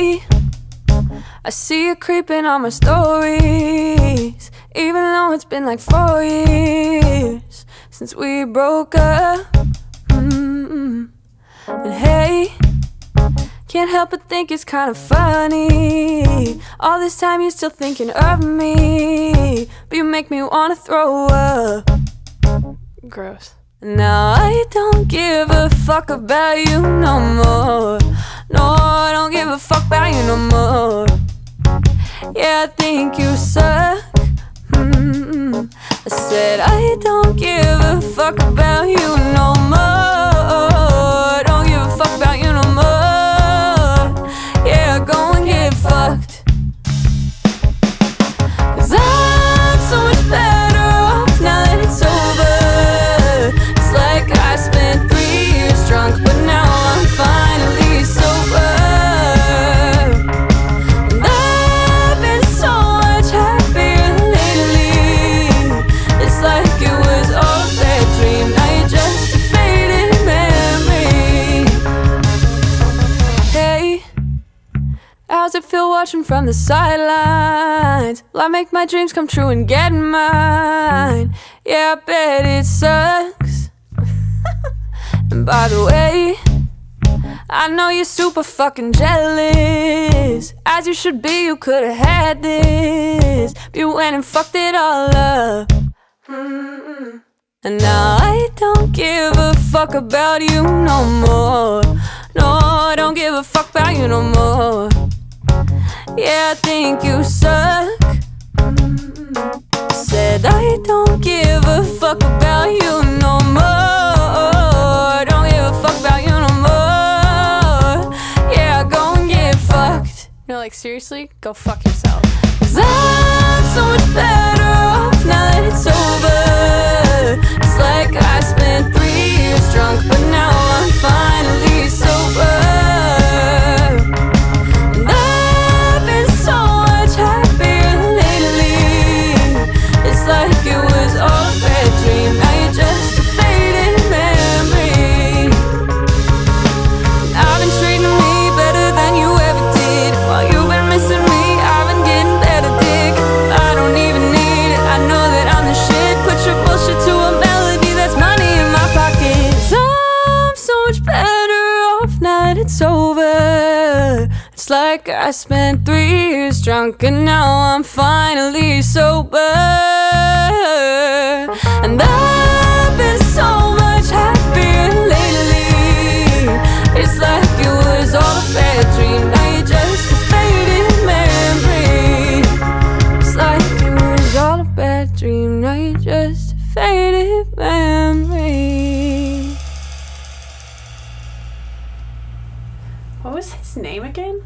I see you creeping on my stories, even though it's been like four years since we broke up. Mm-hmm. And hey, can't help but think it's kind of funny. All this time you're still thinking of me, but you make me wanna throw up. Gross. Now I don't give a fuck about you no more. No, I don't give a fuck about you no more. Yeah, I think you suck. Mm-hmm. I said I don't give a fuck about you Feel watching from the sidelines? Will I make my dreams come true and get mine? Yeah, I bet it sucks. and by the way, I know you're super fucking jealous. As you should be, you could've had this. But you went and fucked it all up. Mm-mm. And now I don't give a fuck about you no more. No, I don't give a fuck about you no more. Yeah, I think you suck. Said I don't give a fuck about you no more. Don't give a fuck about you no more. Yeah, go and get fucked. No, like seriously, go fuck yourself. It's over. It's like I spent three years drunk and now I'm finally sober. Again?